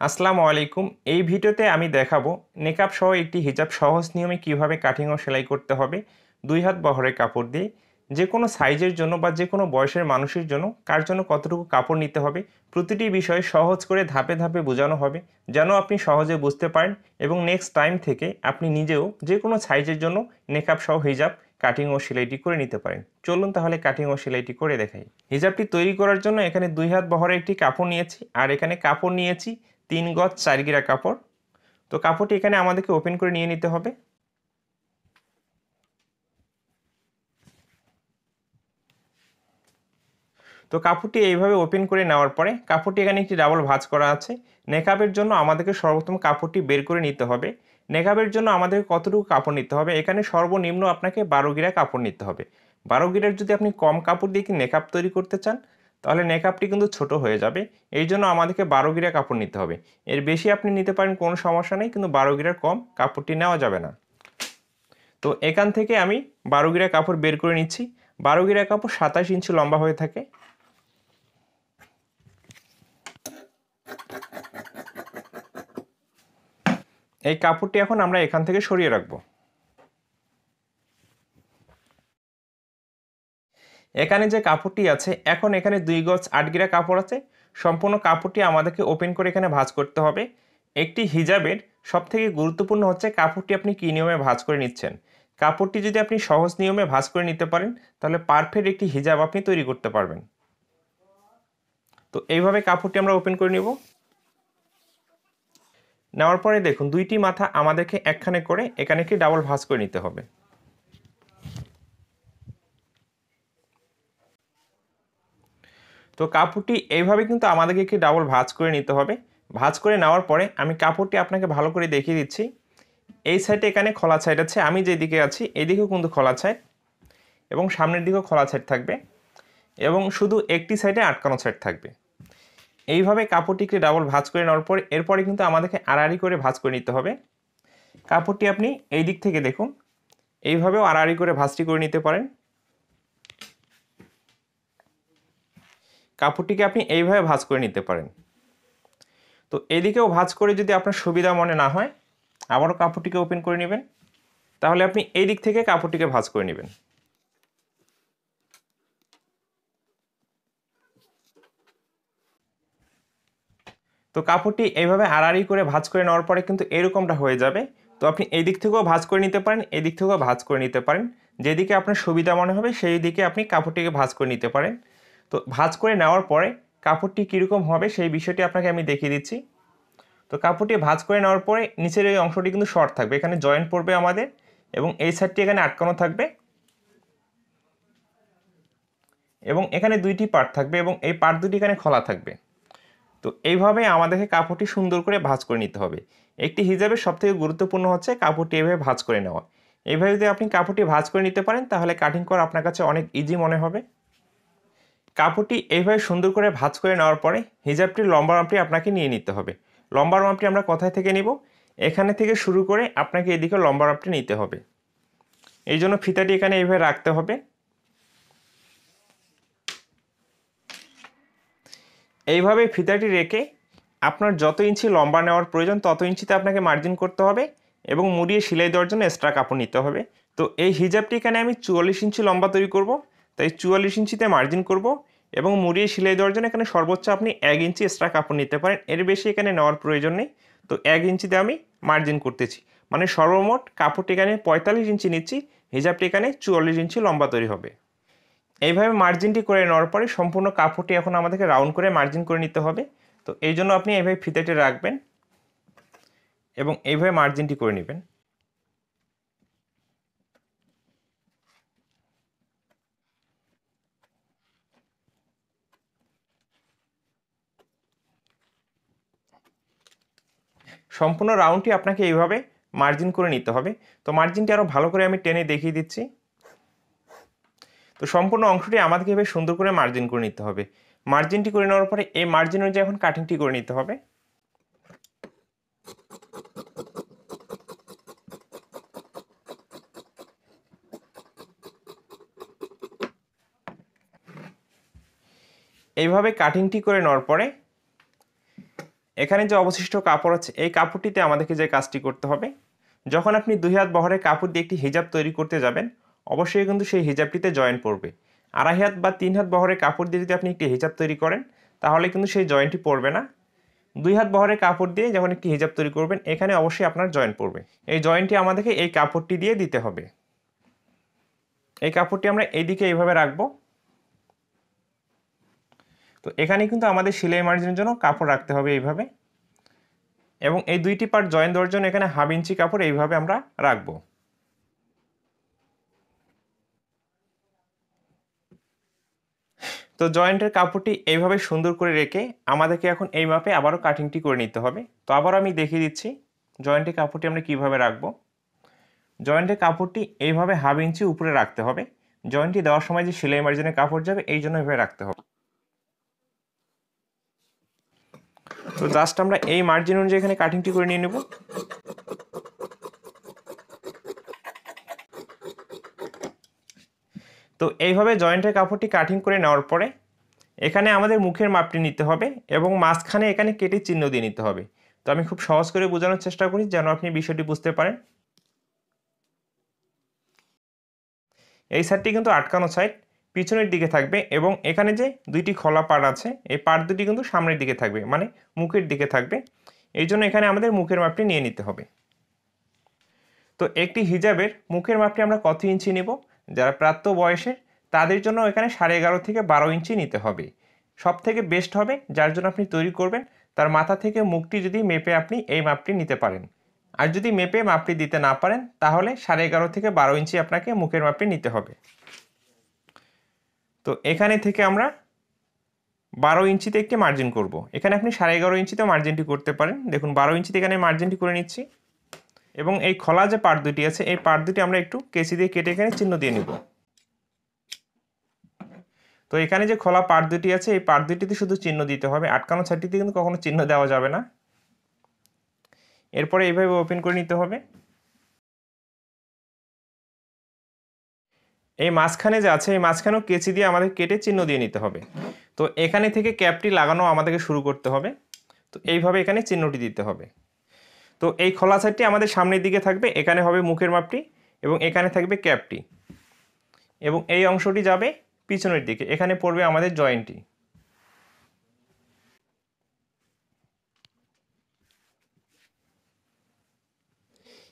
আসসালামু আলাইকুম। এই ভিডিওতে আমি দেখাবো নেকাব সহ একটি হিজাব সহজ নিয়মে কীভাবে কাটিং ও সেলাই করতে হবে। দুই হাত বহরের কাপড় দিয়ে যে কোনো সাইজের জন্য বা যে কোনো বয়সের মানুষের জন্য কার জন্য কতটুকু কাপড় নিতে হবে, প্রতিটি বিষয় সহজ করে ধাপে ধাপে বোঝানো হবে যেন আপনি সহজে বুঝতে পারেন এবং নেক্সট টাইম থেকে আপনি নিজেও যে কোনো সাইজের জন্য নেকাব সহ হিজাব কাটিং ও সেলাইটি করে নিতে পারেন। চলুন তাহলে কাটিং ও সেলাইটি করে দেখাই। হিজাবটি তৈরি করার জন্য এখানে দুই হাত বহরের একটি কাপড় নিয়েছি আর এখানে কাপড় নিয়েছি তিন গজ চার গিরা কাপড়। তো কাপড়টি এখানে আমাদেরকে ওপেন করে নিয়ে নিতে হবে। তো কাপড়টি এইভাবে ওপেন করে নেওয়ার পরে কাপড়টি এখানে একটি ডাবল ভাঁজ করা আছে। নেকাবের জন্য আমাদেরকে সর্বপ্রথম কাপড়টি বের করে নিতে হবে। নেকাবের জন্য আমাদের কতটুকু কাপড় নিতে হবে? এখানে সর্বনিম্ন আপনাকে বারো গিরা কাপড় নিতে হবে। বারো গিরার যদি আপনি কম কাপড় দিয়ে কি নেকাব তৈরি করতে চান তাহলে নেকআপটি কিন্তু ছোট হয়ে যাবে। এই জন্য আমাদেরকে বারো গিরা কাপড় নিতে হবে। এর বেশি আপনি নিতে পারেন কোনো সমস্যা নেই, কিন্তু বারো গিরার কম কাপড়টি নেওয়া যাবে না। তো এখান থেকে আমি বারো গিরা কাপড় বের করে নিচ্ছি। বারো গিরা কাপড় সাতাশ ইঞ্চি লম্বা হয়ে থাকে। এই কাপড়টি এখন আমরা এখান থেকে সরিয়ে রাখব। এখানে যে কাপড়টি আছে, এখন এখানে দুই গজ আটগিরা কাপড় আছে। সম্পূর্ণ কাপড়টি আমাদেরকে ওপেন করে এখানে ভাঁজ করতে হবে। একটি হিজাবের সবথেকে গুরুত্বপূর্ণ হচ্ছে কাপড়টি আপনি কী নিয়মে ভাঁজ করে নিচ্ছেন। কাপড়টি যদি আপনি সহজ নিয়মে ভাঁজ করে নিতে পারেন, তাহলে পারফেক্ট একটি হিজাব আপনি তৈরি করতে পারবেন। তো এইভাবে কাপড়টি আমরা ওপেন করে নিব। নেওয়ার পরে দেখুন, দুইটি মাথা আমাদেরকে একখানে করে এখানে একটি ডাবল ভাঁজ করে নিতে হবে। তো কাপড়টি এইভাবে কিন্তু আমাদেরকে একটি ডাবল ভাঁজ করে নিতে হবে। ভাঁজ করে নেওয়ার পরে আমি কাপড়টি আপনাকে ভালো করে দেখিয়ে দিচ্ছি। এই সাইডে এখানে খোলা সাইড আছে, আমি যেদিকে আছি, এদিকেও কিন্তু খোলা সাইড এবং সামনের দিকেও খোলা সাইড থাকবে এবং শুধু একটি সাইডে আটকানো সাইড থাকবে। এইভাবে কাপড়টিকে ডাবল ভাঁজ করে নেওয়ার পর এরপরে কিন্তু আমাদেরকে আড়াআড়ি করে ভাঁজ করে নিতে হবে। কাপড়টি আপনি এই দিক থেকে দেখুন, এইভাবেও আড়াআড়ি করে ভাঁজটি করে নিতে পারেন। কাপড়টিকে আপনি এইভাবে ভাঁজ করে নিতে পারেন। তো এদিকেও ভাঁজ করে যদি আপনার সুবিধা মনে না হয়, আবারও কাপড়টিকে ওপেন করে নেবেন। তাহলে আপনি এই দিক থেকে কাপড়টিকে ভাঁজ করে নেবেন। তো কাপড়টি এইভাবে আড়াআড়ি করে ভাঁজ করে নেওয়ার পরে কিন্তু এরকমটা হয়ে যাবে। তো আপনি এই দিক থেকেও ভাঁজ করে নিতে পারেন এই দিক থেকেও ভাঁজ করে নিতে পারেন। যেদিকে আপনার সুবিধা মনে হবে সেই দিকে আপনি কাপড়টিকে ভাঁজ করে নিতে পারেন। তো ভাঁজ করে নেওয়ার পরে কাপড়টি কীরকম হবে সেই বিষয়টি আপনাকে আমি দেখিয়ে দিচ্ছি। তো কাপড়টি ভাঁজ করে নেওয়ার পরে নিচের এই অংশটি কিন্তু শর্ট থাকবে, এখানে জয়েন্ট পড়বে আমাদের এবং এই সাইডটি এখানে আটকানো থাকবে। এবং এখানে দুইটি পার্ট থাকবে এবং এই পার্ট দুটি এখানে খোলা থাকবে। তো এইভাবে আমাদেরকে কাপড়টি সুন্দর করে ভাঁজ করে নিতে হবে। একটি হিজাবের সবথেকে গুরুত্বপূর্ণ হচ্ছে কাপড়টি এভাবে ভাঁজ করে নেওয়া। এইভাবে যদি আপনি কাপড়টি ভাঁজ করে নিতে পারেন, তাহলে কাটিং করা আপনার কাছে অনেক ইজি মনে হবে। কাপড়টি এইভাবে সুন্দর করে ভাঁজ করে নেওয়ার পরে হিজাবটির লম্বা মাপটি আপনাকে নিয়ে নিতে হবে। লম্বা মাপটি আমরা কোথায় থেকে নিব? এখানে থেকে শুরু করে আপনাকে এদিকে লম্বা মাপটি নিতে হবে। এই জন্য ফিতাটি এখানে এইভাবে রাখতে হবে। এইভাবে ফিতাটি রেখে আপনার যত ইঞ্চি লম্বা নেওয়ার প্রয়োজন তত ইঞ্চিতে আপনাকে মার্জিন করতে হবে এবং মুড়িয়ে সেলাই দেওয়ার জন্য এক্সট্রা কাপড় নিতে হবে। তো এই হিজাবটি এখানে আমি চুয়াল্লিশ ইঞ্চি লম্বা তৈরি করব। তাই চুয়াল্লিশ ইঞ্চিতে মার্জিন করব এবং মুড়িয়ে সেলাই দেওয়ার জন্য এখানে সর্বোচ্চ আপনি এক ইঞ্চি এক্সট্রা কাপড় নিতে পারেন। এর বেশি এখানে নেওয়ার প্রয়োজন নেই। তো এক ইঞ্চিতে আমি মার্জিন করতেছি। মানে সর্বমোট কাপড়টি এখানে পঁয়তাল্লিশ ইঞ্চি নিচ্ছি, হিজাবটি এখানে চুয়াল্লিশ ইঞ্চি লম্বা তৈরি হবে। এইভাবে মার্জিনটি করে নেওয়ার পরে সম্পূর্ণ কাপড়টি এখন আমাদেরকে রাউন্ড করে মার্জিন করে নিতে হবে। তো এই জন্য আপনি এইভাবে ফিতেটি রাখবেন এবং এইভাবে মার্জিনটি করে নেবেন। সম্পূর্ণ রাউন্ডটি আপনাকে এইভাবে মার্জিন করে নিতে হবে। তো মার্জিনটি আরও ভালো করে আমি টেনে দেখিয়ে দিচ্ছি। তো সম্পূর্ণ অংশটি আমাদেরকে এভাবে সুন্দর করে মার্জিন করে নিতে হবে। মার্জিনটি করে নেওয়ার পরে এই মার্জিন অনুযায়ী এখন কাটিংটি করে নিতে হবে। এইভাবে কাটিংটি করে নেওয়ার পরে এখানে যে অবশিষ্ট কাপড় আছে, এই কাপড়টিতে আমাদেরকে যে কাজটি করতে হবে, যখন আপনি দুই হাত বহরের কাপড় দিয়ে একটি হিজাব তৈরি করতে যাবেন, অবশ্যই কিন্তু সেই হিজাবটিতে জয়েন পড়বে। আড়াই হাত বা তিন হাত বহরের কাপড় দিয়ে যদি আপনি একটি হিজাব তৈরি করেন, তাহলে কিন্তু সেই জয়েন্টটি পড়বে না। দুই হাত বহরের কাপড় দিয়ে যখন একটি হিজাব তৈরি করবেন, এখানে অবশ্যই আপনার জয়েন্ট পড়বে। এই জয়েন্টটি আমাদেরকে এই কাপড়টি দিয়ে দিতে হবে। এই কাপড়টি আমরা এইদিকে এইভাবে রাখব। তো এখানে কিন্তু আমাদের সেলাই মার্জিনের জন্য কাপড় রাখতে হবে এইভাবে। এবং এই দুইটি পার্ট জয়েন দেওয়ার জন্য এখানে হাফ ইঞ্চি কাপড় এইভাবে আমরা রাখব। তো জয়েন্টের কাপড়টি এইভাবে সুন্দর করে রেখে আমাদেরকে এখন এই মাপে আবারও কাটিংটি করে নিতে হবে। তো আবারও আমি দেখিয়ে দিচ্ছি জয়েন্টের কাপড়টি আমরা কীভাবে রাখব। জয়েন্টের কাপড়টি এইভাবে হাফ ইঞ্চি উপরে রাখতে হবে। জয়েন্টটি দেওয়ার সময় যে সেলাই মার্জিনের কাপড় যাবে, এই জন্য এভাবে রাখতে হবে। তো জাস্ট আমরা এই মার্জিন অনুযায়ী এখানে কাটিংটি করে নিয়ে নেব। তো এইভাবে জয়েন্টের কাপড়টি কাটিং করে নেওয়ার পরে এখানে আমাদের মুখের মাপটি নিতে হবে এবং মাঝখানে এখানে কেটে চিহ্ন দিয়ে নিতে হবে। তো আমি খুব সহজ করে বোঝানোর চেষ্টা করি যেন আপনি বিষয়টি বুঝতে পারেন। এই সাইডটি কিন্তু আটকানো সাইড পিছনের দিকে থাকবে এবং এখানে যে দুইটি খোলা পাড় আছে, এই পাড় দুটি কিন্তু সামনের দিকে থাকবে মানে মুখের দিকে থাকবে। এই জন্য এখানে আমাদের মুখের মাপটি নিয়ে নিতে হবে। তো একটি হিজাবের মুখের মাপটি আমরা কত ইঞ্চি নেব? যারা প্রাপ্ত বয়সের, তাদের জন্য এখানে সাড়ে এগারো থেকে বারো ইঞ্চি নিতে হবে। সব থেকে বেস্ট হবে, যার জন্য আপনি তৈরি করবেন, তার মাথা থেকে মুখটি যদি মেপে আপনি এই মাপটি নিতে পারেন। আর যদি মেপে মাপটি দিতে না পারেন, তাহলে সাড়ে এগারো থেকে বারো ইঞ্চি আপনাকে মুখের মাপটি নিতে হবে। তো এখানে থেকে আমরা বারো ইঞ্চিতে একটি মার্জিন করব। এখানে আপনি সাড়ে এগারো ইঞ্চিতে মার্জিনটি করতে পারেন। দেখুন, বারো ইঞ্চিতে এখানে মার্জিনটি করে নিচ্ছি। এবং এই খোলা যে পার্ট দুটি আছে, এই পার্ট দুটি আমরা একটু কেসি দিয়ে কেটে এখানে চিহ্ন দিয়ে নিব। তো এখানে যে খোলা পার্ট দুটি আছে, এই পার্ট দুটিতে শুধু চিহ্ন দিতে হবে। আটকানো ছাটিতে কিন্তু কখনো চিহ্ন দেওয়া যাবে না। এরপরে এইভাবে ওপেন করে নিতে হবে। এই মাঝখানে যে আছে, এই মাঝখানেও কেচি দিয়ে আমাদের কেটে চিহ্ন দিয়ে নিতে হবে। তো এখানে থেকে ক্যাপটি লাগানো আমাদেরকে শুরু করতে হবে। তো এইভাবে এখানে চিহ্নটি দিতে হবে। তো এই খোলা সাইডটি আমাদের সামনের দিকে থাকবে, এখানে হবে মুখের মাপটি এবং এখানে থাকবে ক্যাপটি। এবং এই অংশটি যাবে পিছনের দিকে, এখানে পড়বে আমাদের জয়েন্টটি।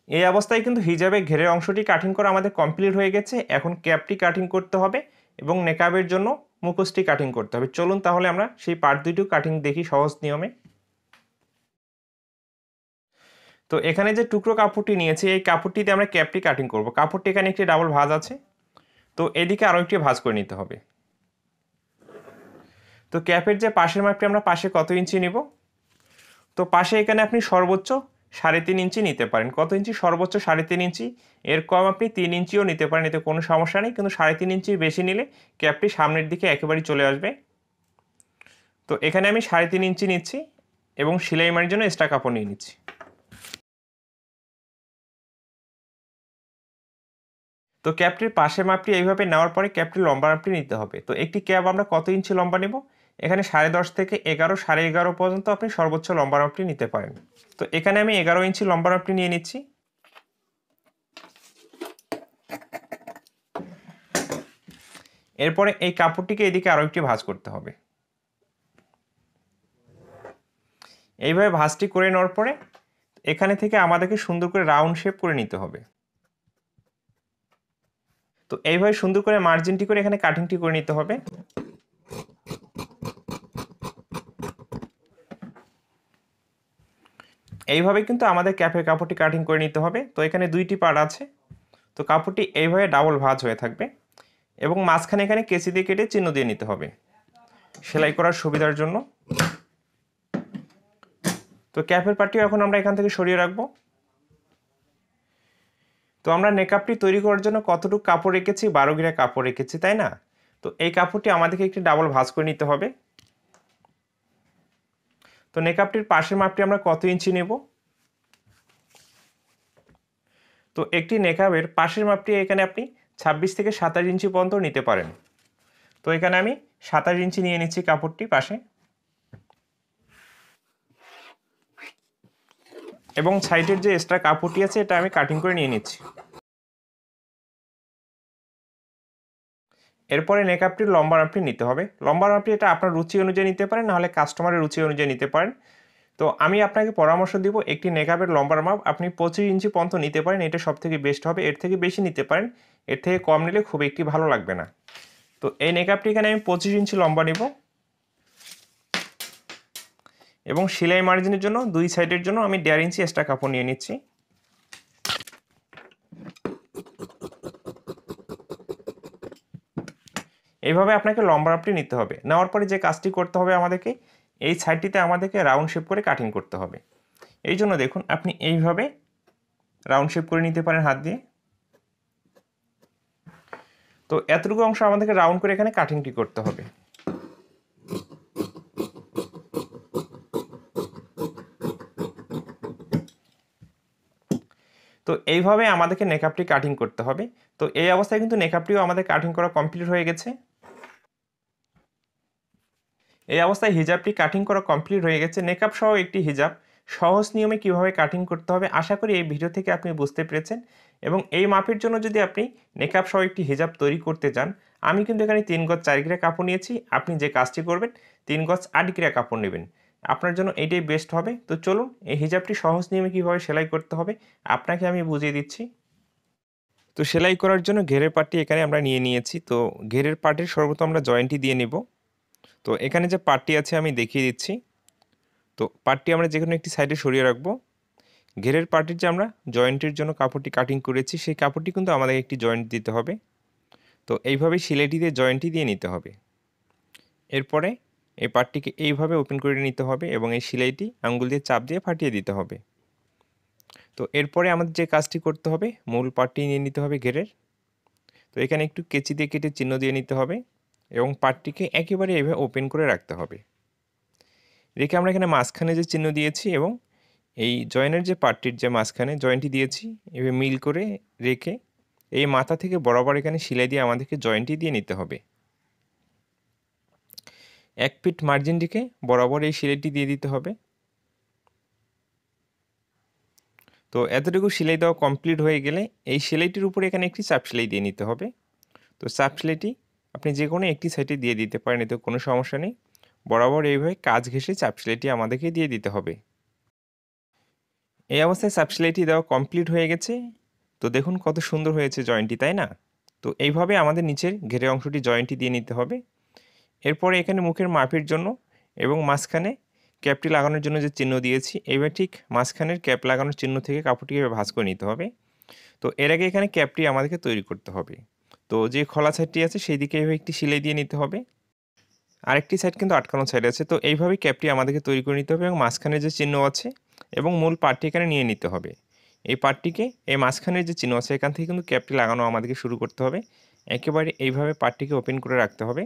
এই অবস্থায় কিন্তু হিজাবে ঘেরের অংশটি কাটিং করা আমাদের কমপ্লিট হয়ে গেছে। এখন ক্যাপটি কাটিং করতে হবে এবং নেকাবের জন্য মুখোশটি কাটিং করতে হবে। চলুন তাহলে আমরা সেই পার্ট দুইটিও কাটিং দেখি সহজ নিয়মে। তো এখানে যে টুকরো কাপড়টি নিয়েছি, এই কাপড়টিতে আমরা ক্যাপটি কাটিং করব। কাপড়টি এখানে একটি ডাবল ভাজ আছে। তো এদিকে আরও একটি ভাজ করে নিতে হবে। তো ক্যাপের যে পাশের মাপটি আমরা পাশে কত ইঞ্চি নিব? তো পাশে এখানে আপনি সর্বোচ্চ সাড়ে তিন ইঞ্চি নিতে পারেন। কত ইঞ্চি? সর্বোচ্চ সাড়ে তিন ইঞ্চি। এর কম আপনি তিন ইঞ্চিও নিতে পারেন, এতে কোনো সমস্যা নেই। কিন্তু সাড়ে তিন ইঞ্চির বেশি নিলে ক্যাপটি সামনের দিকে একেবারেই চলে আসবে। তো এখানে আমি সাড়ে তিন ইঞ্চি নিচ্ছি এবং সেলাই মারির জন্য এক্সট্রা কাপড় নিয়ে নিচ্ছি। তো ক্যাপটির পাশে মাপটি এইভাবে নেওয়ার পরে ক্যাপটির লম্বা মাপটি নিতে হবে। তো একটি ক্যাপ আমরা কত ইঞ্চি লম্বা নেব? এখানে সাড়ে দশ থেকে এগারো, সাড়ে এগারো পর্যন্ত আপনি সর্বোচ্চ লম্বা মাপটি নিতে পারেন। তো এখানে আমি এগারো ইঞ্চি লম্বা মাপটি নিয়ে নিচ্ছি। এরপরে এই কাপড়টিকে এদিকে আরও একটি ভাঁজ করতে হবে। এইভাবে ভাঁজটি করে নেওয়ার পরে এখানে থেকে আমাদেরকে সুন্দর করে রাউন্ড শেপ করে নিতে হবে। তো এইভাবে সুন্দর করে মার্জিনটি করে এখানে কাটিংটি করে নিতে হবে। এইভাবে কিন্তু আমাদের ক্যাপের কাপড়টি কাটিং করে নিতে হবে। তো এখানে দুইটি পার্ট আছে। তো কাপড়টি এইভাবে ডাবল ভাঁজ হয়ে থাকবে এবং মাঝখানে এখানে কেচি দিয়ে কেটে চিহ্ন দিয়ে নিতে হবে। সেলাই করার সুবিধার জন্য। তো ক্যাপের পার্টিও এখন আমরা এখান থেকে সরিয়ে রাখব। তো আমরা নেকআপটি তৈরি করার জন্য কতটুকু কাপড় রেখেছি? বারো গিরা কাপড় রেখেছি, তাই না? তো এই কাপড়টি আমাদেরকে একটি ডাবল ভাঁজ করে নিতে হবে। তো নেকআপটির পাশের মাপটি আমরা কত ইঞ্চি নেব? তো একটি নেকআপের পাশের মাপটি এখানে আপনি ছাব্বিশ থেকে সাতাশ ইঞ্চি পর্যন্ত নিতে পারেন। তো এখানে আমি সাতাশ ইঞ্চি নিয়ে নিচ্ছি কাপড়টি পাশে। এবং সাইডের যে এক্সট্রা কাপড়টি আছে, এটা আমি কাটিং করে নিয়ে নিচ্ছি। এরপরে নেকআপটির লম্বা মাপটি নিতে হবে। লম্বা মাপটি এটা আপনার রুচি অনুযায়ী নিতে পারেন, নাহলে কাস্টমারের রুচি অনুযায়ী নিতে পারেন। তো আমি আপনাকে পরামর্শ দিব, একটি নেকআপের লম্বার মাপ আপনি পঁচিশ ইঞ্চি পর্যন্ত নিতে পারেন, এটা সব থেকে বেস্ট হবে, এর থেকে বেশি নিতে পারেন, এর থেকে কম নিলে খুব একটি ভালো লাগবে না। তো এই নেকআপটি এখানে আমি পঁচিশ ইঞ্চি লম্বা নেব। এবং সেলাই মার্জিনের জন্য, দুই সাইডের জন্য আমি দেড় ইঞ্চি এক্সট্রা কাপড় নিয়ে নিচ্ছি। এইভাবে আপনাকে লম্বা মাপটি নিতে হবে। নেওয়ার পরে যে কাজটি করতে হবে আমাদেরকে, এই সাইডটিতে আমাদেরকে রাউন্ড শেপ করে কাটিং করতে হবে। এই জন্য দেখুন, আপনি এইভাবে রাউন্ড শেপ করে নিতে পারেন হাত দিয়ে। তো এতটুকু অংশ আমাদেরকে রাউন্ড করে এখানে কাটিংটি করতে হবে। তো এইভাবে আমাদেরকে নেকআপটি কাটিং করতে হবে। তো এই অবস্থায় কিন্তু নেকআপটিও আমাদের কাটিং করা কমপ্লিট হয়ে গেছে। এই অবস্থায় হিজাবটি কাটিং করা কমপ্লিট হয়ে গেছে। নেকআপ সহ একটি হিজাব। সহজ নিয়মে কীভাবে কাটিং করতে হবে? আশা করি এই ভিডিও থেকে আপনি বুঝতে পেরেছেন। এবং এই মাপের জন্য যদি আপনি নেকআপ সহ একটি হিজাব তৈরি করতে চান আমি কিন্তু এখানে তিন গজ চার গিরা কাপড় নিয়েছি। আপনি যে কাজটি করবেন, তিন গজ আট গিরা কাপড় নেবেন। আপনার জন্য এইটাই বেস্ট হবে। তো চলুন, এই হিজাবটি সহজ নিয়মে কীভাবে সেলাই করতে হবে, আপনাকে আমি বুঝিয়ে দিচ্ছি। তো সেলাই করার জন্য ঘেরের পার্টটি এখানে আমরা নিয়ে নিয়েছি। তো ঘেরের পার্টের সর্বপ্রথম আমরা জয়েন্টটি দিয়ে নেব। তো এখানে যে পার্টটি আছে আমি দেখিয়ে দিচ্ছি। তো পার্টটি আমরা যে কোনো একটি সাইডে সরিয়ে রাখব। ঘেরের পার্টির যে আমরা জয়েন্টের জন্য কাপড়টি কাটিং করেছি, সেই কাপড়টি কিন্তু আমাদের একটি জয়েন্ট দিতে হবে। তো এইভাবে সিলাইটি দিয়ে জয়েন্টটি দিয়ে নিতে হবে। এরপরে এই পার্টটিকে এইভাবে ওপেন করে নিতে হবে এবং এই সিলাইটি আঙ্গুল দিয়ে চাপ দিয়ে ফাটিয়ে দিতে হবে। তো এরপরে আমাদের যে কাজটি করতে হবে, মূল পার্টটি নিয়ে নিতে হবে ঘেরের। তো এখানে একটু কেচি দিয়ে কেটে চিহ্ন দিয়ে নিতে হবে। এবং পার্টটিকে একেবারে এভাবে ওপেন করে রাখতে হবে। রেখে আমরা এখানে মাঝখানে যে চিহ্ন দিয়েছি এবং এই জয়েনের যে পার্টটির যে মাঝখানে জয়েন্টটি দিয়েছি, এভাবে মিল করে রেখে এই মাথা থেকে বরাবর এখানে সেলাই দিয়ে আমাদেরকে জয়েন্টটি দিয়ে নিতে হবে। এক ফিট মার্জিনটিকে বরাবর এই সেলাইটি দিয়ে দিতে হবে। তো এতটুকু সেলাই দেওয়া কমপ্লিট হয়ে গেলে এই সেলাইটির উপরে এখানে একটি চাপ সেলাই দিয়ে নিতে হবে। তো চাপ সেলাইটি আপনি যে কোনো একটি সাইডে দিয়ে দিতে পারেন, এতে কোনো সমস্যা নেই। বরাবর এইভাবে কাজ ঘেসে চাপ সেলাইটি আমাদেরকে দিয়ে দিতে হবে। এই অবস্থায় চাপসিলাইটি দেওয়া কমপ্লিট হয়ে গেছে। তো দেখুন কত সুন্দর হয়েছে জয়েন্টটি, তাই না? তো এইভাবে আমাদের নিচের ঘেরে অংশটি জয়েন্টটি দিয়ে নিতে হবে। এরপরে এখানে মুখের মাপের জন্য এবং মাঝখানে ক্যাপটি লাগানোর জন্য যে চিহ্ন দিয়েছি এবার ঠিক মাঝখানের ক্যাপ লাগানোর চিহ্ন থেকে কাপড়টিকে ভাঁজ করে নিতে হবে। তো এর আগে এখানে ক্যাপটি আমাদেরকে তৈরি করতে হবে। তো যে খোলা সাইডটি আছে সেই দিকে এইভাবে একটি সেলাই দিয়ে নিতে হবে। আরেকটি সাইড কিন্তু আটকানো সাইড আছে, তো এইভাবেই ক্যাপটি আমাদেরকে তৈরি করে নিতে হবে এবং মাঝখানে যে চিহ্ন আছে এবং মূল পার্টটি এখানে নিয়ে নিতে হবে। এই পার্টটিকে এই মাঝখানের যে চিহ্ন আছে এখান থেকে কিন্তু ক্যাপটি লাগানো আমাদেরকে শুরু করতে হবে। একেবারে এইভাবে পার্টটিকে ওপেন করে রাখতে হবে।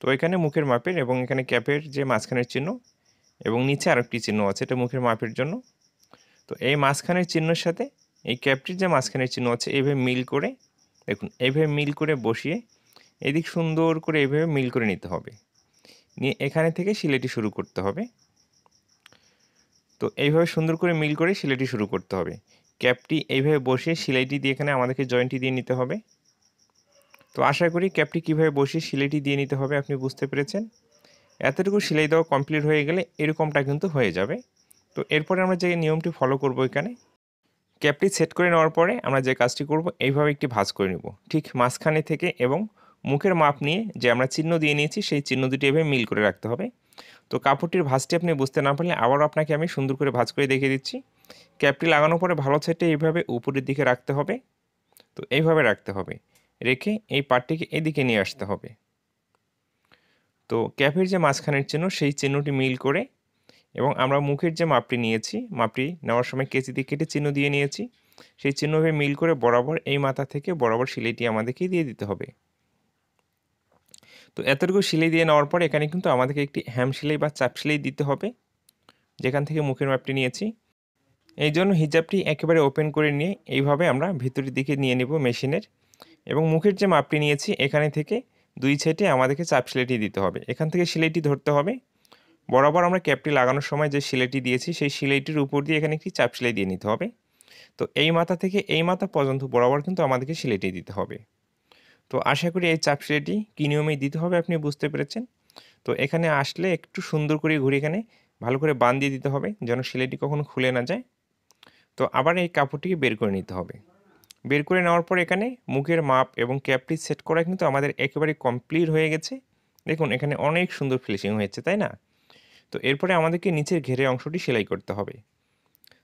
তো এখানে মুখের মাপের এবং এখানে ক্যাপের যে মাঝখানের চিহ্ন এবং নিচে আরেকটি চিহ্ন আছে এটা মুখের মাপের জন্য। তো এই মাঝখানের চিহ্নের সাথে এই ক্যাপটির যে মাঝখানের চিহ্ন আছে এইভাবে মিল করে দেখুন এইভাবে মিল করে বসিয়ে এদিক সুন্দর করে এইভাবে মিল করে নিতে হবে। নিয়ে এখানে থেকে সিলেটি শুরু করতে হবে। তো এইভাবে সুন্দর করে মিল করে সিলাইটি শুরু করতে হবে। ক্যাপটি এইভাবে বসিয়ে সিলাইটি দিয়ে এখানে আমাদেরকে জয়েন্টটি দিয়ে নিতে হবে। তো আশা করি ক্যাপটি কীভাবে বসিয়ে সিলাইটি দিয়ে নিতে হবে আপনি বুঝতে পেরেছেন। এতটুকু সেলাই দেওয়া কমপ্লিট হয়ে গেলে এরকমটা কিন্তু হয়ে যাবে। তো এরপরে আমরা যে নিয়মটি ফলো করব এখানে ক্যাপটি সেট করে নেওয়ার পরে আমরা যে কাজটি করব, এইভাবে একটি ভাঁজ করে নেব। ঠিক মাঝখানে থেকে এবং মুখের মাপ নিয়ে যে আমরা চিহ্ন দিয়ে নিয়েছি, সেই চিহ্ন দুটি এভাবে মিল করে রাখতে হবে। তো কাপড়টির ভাঁজটি আপনি বুঝতে না পারলে আবারও আপনাকে আমি সুন্দর করে ভাঁজ করে দেখিয়ে দিচ্ছি। ক্যাপটি লাগানোর পরে ভালো সাইডটা এইভাবে উপরের দিকে রাখতে হবে। তো এইভাবে রাখতে হবে। রেখে এই পার্টটিকে এদিকে নিয়ে আসতে হবে। তো ক্যাপের যে মাঝখানের চিহ্ন, সেই চিহ্নটি মিল করে এবং আমরা মুখের যে মাপটি নিয়েছি, মাপটি নেওয়ার সময় কেচি দিয়ে কেটে চিহ্ন দিয়ে নিয়েছি। সেই চিহ্নভাবে মিল করে বরাবর এই মাথা থেকে বরাবর সিলাইটি আমাদেরকে দিয়ে দিতে হবে। তো এতটুকু সিলাই দিয়ে নেওয়ার পর এখানে কিন্তু আমাদেরকে একটি হ্যাম সেলাই বা চাপ সেলাই দিতে হবে, যেখান থেকে মুখের মাপটি নিয়েছি। এই জন্য হিজাবটি একেবারে ওপেন করে নিয়ে এইভাবে আমরা ভিতরের দিকে নিয়ে নেব মেশিনের। এবং মুখের যে মাপটি নিয়েছি, এখানে থেকে দুই সাইডে আমাদেরকে চাপ সেলাইটি দিতে হবে। এখান থেকে সেলাইটি ধরতে হবে। বরাবর আমরা ক্যাপটি লাগানোর সময় যে সিলাইটি দিয়েছি, সেই সিলাইটির উপর দিয়ে এখানে একটি চাপ সেলাই দিয়ে নিতে হবে। তো এই মাথা থেকে এই মাথা পর্যন্ত বরাবর কিন্তু আমাদেরকে সিলাইটি দিতে হবে। তো আশা করি এই চাপ সেলাইটি কী নিয়মেই দিতে হবে আপনি বুঝতে পেরেছেন। তো এখানে আসলে একটু সুন্দর করে ঘুরে এখানে ভালো করে বান দিয়ে দিতে হবে যেন সেলাইটি কখনো খুলে না যায়। তো আবার এই কাপড়টিকে বের করে নিতে হবে। বের করে নেওয়ার পর এখানে মুখের মাপ এবং ক্যাপটি সেট করা কিন্তু আমাদের একেবারে কমপ্লিট হয়ে গেছে। দেখুন, এখানে অনেক সুন্দর ফিনিশিং হয়েছে, তাই না? তো এরপরে আমাদেরকে নিচের ঘেরে অংশটি সেলাই করতে হবে।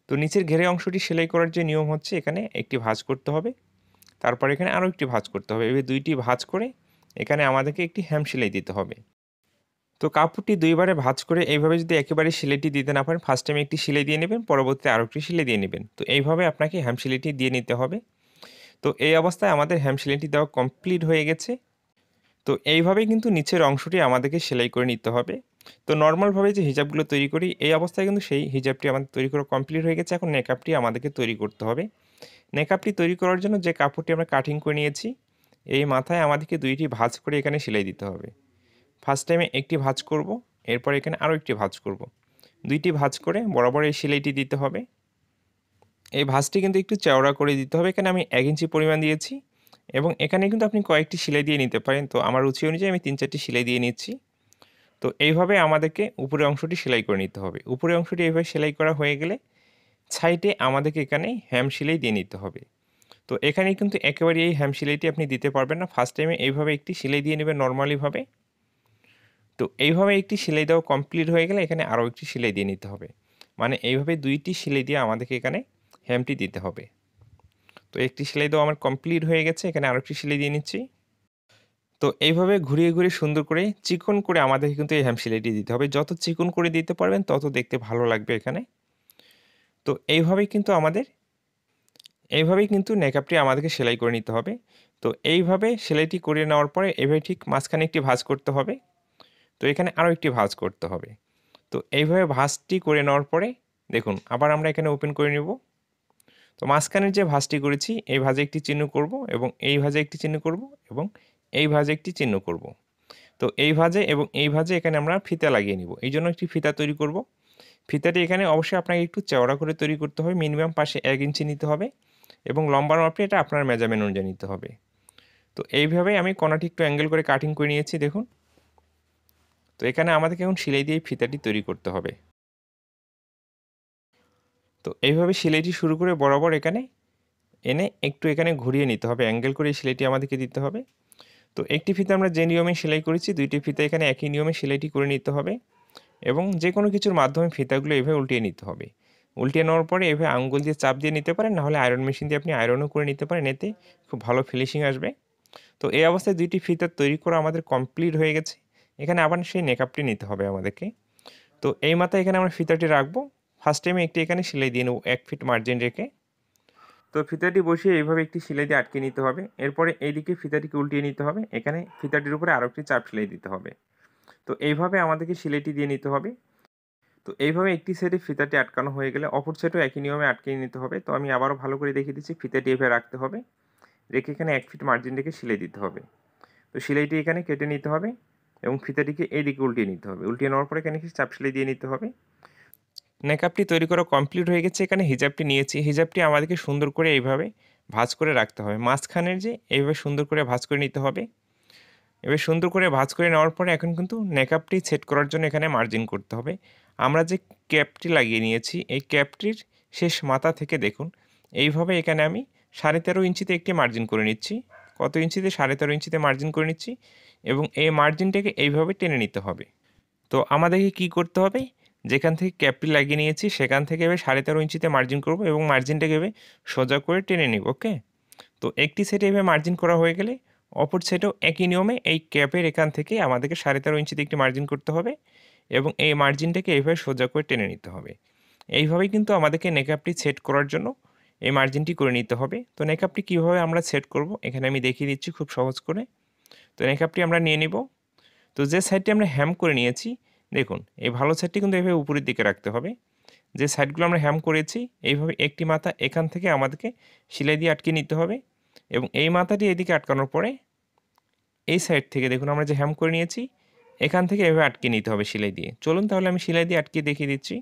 তো নিচের ঘেরে অংশটি সেলাই করার যে নিয়ম হচ্ছে, এখানে একটি ভাঁজ করতে হবে। তারপর এখানে আরও একটি ভাঁজ করতে হবে। এবার দুইটি ভাঁজ করে এখানে আমাদেরকে একটি হ্যাম সেলাই দিতে হবে। তো কাপড়টি দুইবারে ভাঁজ করে এইভাবে যদি একেবারে সিলাইটি দিতে না পারেন ফার্স্ট টাইমে একটি সিলাই দিয়ে নেবেন, পরবর্তীতে আরও একটি সিলাই দিয়ে নেবেন। তো এইভাবে আপনাকে হ্যাম সিলাইটি দিয়ে নিতে হবে। তো এই অবস্থায় আমাদের হ্যাম সিলাইটি দেওয়া কমপ্লিট হয়ে গেছে। তো এইভাবেই কিন্তু নিচের অংশটি আমাদেরকে সেলাই করে নিতে হবে। তো নর্মালভাবে যে হিজাবগুলো তৈরি করি, এই অবস্থায় কিন্তু সেই হিজাবটি আমাদের তৈরি করা কমপ্লিট হয়ে গেছে। এখন নেকআপটি আমাদেরকে তৈরি করতে হবে। নেকআপটি তৈরি করার জন্য যে কাপড়টি আমরা কাটিং করে নিয়েছি, এই মাথায় আমাদেরকে দুইটি ভাঁজ করে এখানে সেলাই দিতে হবে। ফার্স্ট টাইমে একটি ভাঁজ করব, এরপর এখানে আরও একটি ভাঁজ করব। দুইটি ভাঁজ করে বরাবর এই সেলাইটি দিতে হবে। এই ভাঁজটি কিন্তু একটু চওড়া করে দিতে হবে। এখানে আমি এক ইঞ্চি পরিমাণ দিয়েছি এবং এখানে কিন্তু আপনি কয়েকটি সেলাই দিয়ে নিতে পারেন। তো আমার রুচি অনুযায়ী আমি তিন চারটি সেলাই দিয়ে নিচ্ছি। তো এইভাবে আমাদেরকে উপরের অংশটি সেলাই করে নিতে হবে। উপরের অংশটি এইভাবে সেলাই করা হয়ে গেলে সাইডে আমাদেরকে এখানে হ্যাম সেলাই দিয়ে নিতে হবে। তো এখানে কিন্তু একেবারে এই হ্যাম সেলাইটি আপনি দিতে পারবেন না। ফার্স্ট টাইমে এইভাবে একটি সেলাই দিয়ে নেবেন নর্মালিভাবে তো এইভাবে একটি সেলাই দেওয়া কমপ্লিট হয়ে গেলে এখানে আরও একটি সেলাই দিয়ে নিতে হবে। মানে এইভাবে দুইটি সেলাই দিয়ে আমাদেরকে এখানে হ্যামটি দিতে হবে। তো একটি সেলাই দেওয়া আমার কমপ্লিট হয়ে গেছে। এখানে আরও একটি সেলাই দিয়ে নিচ্ছি। তো এইভাবে ঘুরিয়ে ঘুরিয়ে সুন্দর করে চিকন করে আমাদেরকে কিন্তু এই হ্যাম সেলাইটি দিতে হবে। যত চিকন করে দিতে পারবেন, তত দেখতে ভালো লাগবে এখানে। তো এইভাবেই কিন্তু আমাদের, এইভাবেই কিন্তু নেকআপটি আমাদেরকে সেলাই করে নিতে হবে। তো এইভাবে সেলাইটি করে নেওয়ার পরে এভাবে ঠিক মাঝখানে একটি ভাঁজ করতে হবে। তো এখানে আরও একটি ভাঁজ করতে হবে। তো এইভাবে ভাঁজটি করে নেওয়ার পরে দেখুন, আবার আমরা এখানে ওপেন করে নেব। তো মাঝখানের যে ভাঁজটি করেছি, এই ভাজে একটি চিহ্ন করব এবং এই ভাজে একটি চিহ্ন করব এবং এই ভাজে একটি চিহ্ন করব। তো এই ভাজে এবং এই ভাজে এখানে আমরা ফিতা লাগিয়ে নিব। এই জন্য একটি ফিতা তৈরি করব। ফিতাটি এখানে অবশ্যই আপনাকে একটু চওড়া করে তৈরি করতে হবে। মিনিমাম পাশে এক ইঞ্চি নিতে হবে এবং লম্বা মাপটি এটা আপনার মেজারমেন্ট অনুযায়ী নিতে হবে। তো এইভাবেই আমি কণাটি একটু অ্যাঙ্গেল করে কাটিং করে নিয়েছি, দেখুন। তো এখানে আমাদেরকে এখন সেলাই দিয়ে ফিতাটি তৈরি করতে হবে। তো এইভাবে সেলাইটি শুরু করে বরাবর এখানে এনে একটু এখানে ঘুরিয়ে নিতে হবে। অ্যাঙ্গেল করে সেলাইটি আমাদেরকে দিতে হবে। তো একটি ফিতে আমরা যে নিয়মে সেলাই করেছি, দুইটি ফিতে এখানে একই নিয়মে সেলাইটি করে নিতে হবে এবং যে কোনো কিছুর মাধ্যমে ফিতাগুলো এভাবে উল্টিয়ে নিতে হবে। উল্টিয়ে নেওয়ার পরে এভাবে আঙ্গুল দিয়ে চাপ দিয়ে নিতে পারেন, নাহলে আয়রন মেশিন দিয়ে আপনি আয়রনও করে নিতে পারেন, এতে খুব ভালো ফিনিশিং আসবে। তো এই অবস্থায় দুইটি ফিতা তৈরি করা আমাদের কমপ্লিট হয়ে গেছে। এখানে আবার সেই নেকআপটি নিতে হবে আমাদেরকে। তো এই মাথায় এখানে আমরা ফিতাটি রাখব। ফার্স্ট টাইমে একটি এখানে সেলাই দিয়ে নেব, এক ফিট মার্জিন রেখে। তো ফিতাটি বসিয়ে এইভাবে একটি সেলাই দিয়ে আটকে নিতে হবে। এরপরে এইদিকে ফিতাটিকে উল্টিয়ে নিতে হবে। এখানে ফিতাটির উপরে আরও একটি চাপ সেলাই দিতে হবে। তো এইভাবে আমাদেরকে সেলাইটি দিয়ে নিতে হবে। তো এইভাবে একটি সাইডে ফিতাটি আটকানো হয়ে গেলে অপর সাইডও একই নিয়মে আটকে নিতে হবে। তো আমি আবারও ভালো করে দেখিয়ে দিচ্ছি, ফিতাটি এভাবে রাখতে হবে। রেখে এখানে এক ফিট মার্জিন রেখে সেলাই দিতে হবে। তো সেলাইটি এখানে কেটে নিতে হবে এবং ফিতাটিকে এই দিকে উল্টিয়ে নিতে হবে। উল্টিয়ে নেওয়ার পরে এখানে চাপ সেলাই দিয়ে নিতে হবে। নেকআপটি তৈরি করা কমপ্লিট হয়ে গেছে, এখানে হিজাবটি নিয়েছি। হিজাবটি আমাদেরকে সুন্দর করে এইভাবে ভাঁজ করে রাখতে হবে। মাঝখানের যে, এইভাবে সুন্দর করে ভাঁজ করে নিতে হবে। এবার সুন্দর করে ভাঁজ করে নেওয়ার পরে এখন কিন্তু নেকআপটি সেট করার জন্য এখানে মার্জিন করতে হবে। আমরা যে ক্যাপটি লাগিয়ে নিয়েছি, এই ক্যাপটির শেষ মাথা থেকে দেখুন, এইভাবে এখানে আমি সাড়ে তেরো ইঞ্চিতে একটি মার্জিন করে নিচ্ছি। কত ইঞ্চিতে? সাড়ে তেরো ইঞ্চিতে মার্জিন করে নিচ্ছি এবং এই মার্জিনটাকে এইভাবে টেনে নিতে হবে। তো আমাদেরকে কি করতে হবে? যেখান থেকে ক্যাপটি লাগিয়ে নিয়েছি, সেখান থেকে এবার সাড়ে তেরো ইঞ্চিতে মার্জিন করব এবং মার্জিনটাকে এবার সোজা করে টেনে নিব ওকে তো একটি সেটে এভাবে মার্জিন করা হয়ে গেলে, অপর সেটেও একই নিয়মে এই ক্যাপের এখান থেকে আমাদেরকে সাড়ে তেরো ইঞ্চিতে একটি মার্জিন করতে হবে এবং এই মার্জিনটাকে এইভাবে সোজা করে টেনে নিতে হবে। এইভাবেই কিন্তু আমাদেরকে নেকআপটি সেট করার জন্য এই মার্জিনটি করে নিতে হবে। তো নেকআপটি কীভাবে আমরা সেট করব, এখানে আমি দেখিয়ে দিচ্ছি খুব সহজ করে। তো নেকআপটি আমরা নিয়ে নিব। তো যে সাইডটি আমরা হ্যাম করে নিয়েছি দেখুন, এই ভালো সাইডটি কিন্তু এইভাবে উপরের দিকে রাখতে হবে। যে সাইডগুলো আমরা হ্যাম করেছি, এইভাবে একটি মাথা এখান থেকে আমাদেরকে সেলাই দিয়ে আটকে নিতে হবে এবং এই মাথাটি এদিকে আটকানোর পরে এই সাইড থেকে দেখুন আমরা যে হ্যাম করে নিয়েছি, এখান থেকে এভাবে আটকে নিতে হবে সেলাই দিয়ে। চলুন তাহলে আমি সেলাই দিয়ে আটকে দেখিয়ে দিচ্ছি।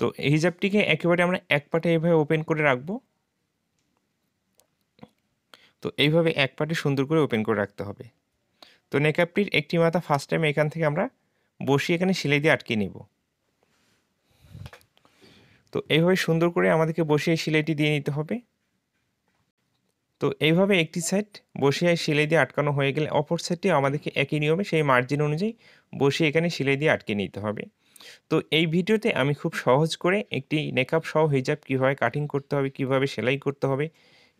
তো এই হিজাবটিকে একেবারে আমরা এক পাটে এইভাবে ওপেন করে রাখব। তো এইভাবে এক পাটে সুন্দর করে ওপেন করে রাখতে হবে। তো নেকআপটির একটি মাথা ফার্স্ট টাইম এখান থেকে আমরা বসিয়ে এখানে সেলাই দিয়ে আটকে নেব। তো এইভাবে সুন্দর করে আমাদেরকে বসিয়ে সেলাইটি দিয়ে নিতে হবে। তো এইভাবে একটি সাইড বসিয়ে সেলাই দিয়ে আটকানো হয়ে গেলে অপর সাইডটি আমাদেরকে একই নিয়মে সেই মার্জিন অনুযায়ী বসিয়ে এখানে সেলাই দিয়ে আটকে নিতে হবে। তো এই ভিডিওতে আমি খুব সহজ করে একটি নেকআপ সহ হিজাব কীভাবে কাটিং করতে হবে, কীভাবে সেলাই করতে হবে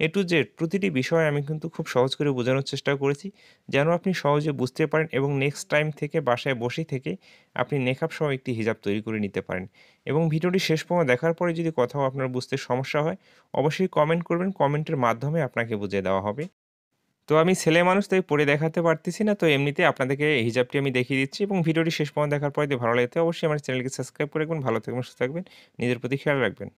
এ টু জেড প্রতিটি বিষয় আমি কিন্তু খুব সহজ করে বোঝানোর চেষ্টা করেছি, যেন আপনি সহজে বুঝতে পারেন এবং নেক্সট টাইম থেকে বাসায় বসে থেকে আপনি নেকআপ সহ একটি হিজাব তৈরি করে নিতে পারেন। এবং ভিডিওটি শেষ পর্যন্ত দেখার পরে যদি কোথাও আপনার বুঝতে সমস্যা হয়, অবশ্যই কমেন্ট করবেন কমেন্টের মাধ্যমে আপনাকে বুঝিয়ে দেওয়া হবে। তো আমি ছেলে মানুষ, তাই পরে দেখাতে পারতেছি না, তো এমনিতে আপনাদেরকে হিজাবটি আমি দেখিয়ে দিচ্ছি এবং ভিডিওটি শেষ পর্যন্ত দেখার পরে যদি ভালো লাগে অবশ্যই আমার চ্যানেলকে সাবস্ক্রাইব করে রাখবেন, ভালো থাকবেন, সুস্থ থাকবেন, নিজের প্রতি খেয়াল রাখবেন।